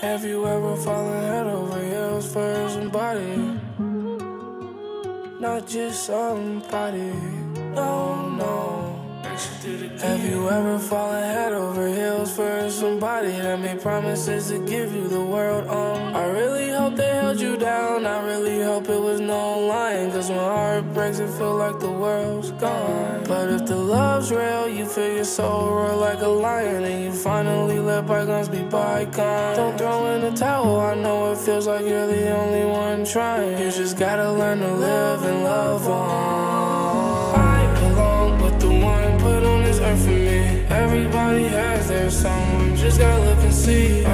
Have you ever fallen head over heels for somebody? Not just somebody, no, no. Have you ever fallen head over heels for somebody that made promises to give you the world? Um, I really hope they held you down. I really hope it was no lying. Cause when heart breaks, it feel like the world's gone. But if the love's real, you feel your soul roar like a lion. And you finally let bygones be bygones. Don't throw in the towel, I know it feels like you're the only one trying. You just gotta learn to live and love on. For me. Everybody has their someone, just gotta look and see.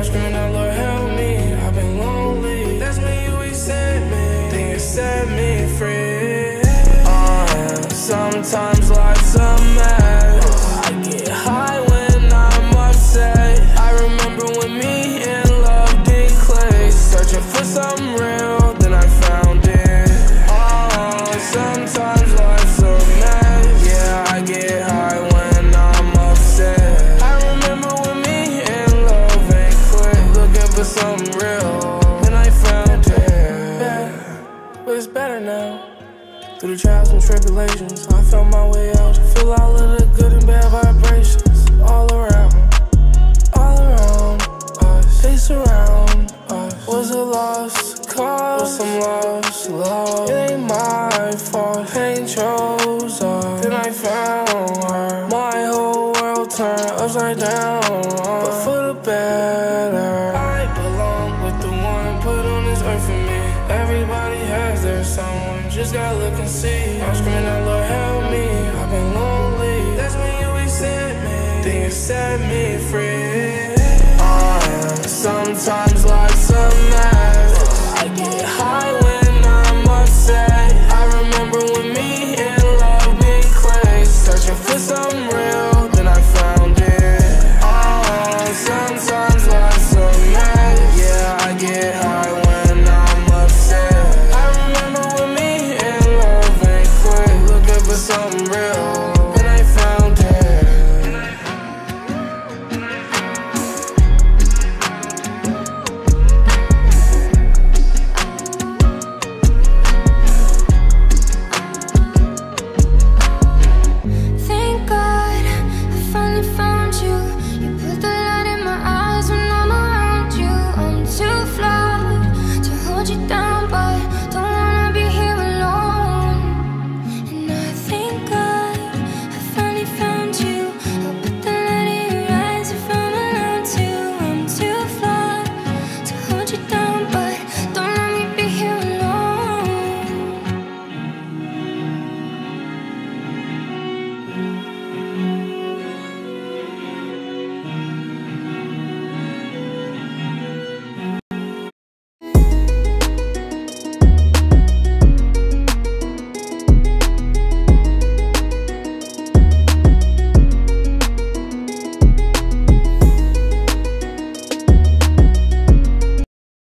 Through the trials and tribulations, I found my way out. Feel all of the good and bad vibrations all around, all around us. They surround us. Was a lost cause, was some lost love. It ain't my fault, pain chose us. Then I found her. My whole world turned upside down, but for the better. I belong with the one put on this earth for me. Everybody has their someone, just gotta look and see. I'm screaming out, Lord, help me. I've been lonely. That's when you accept me. Then you set me free.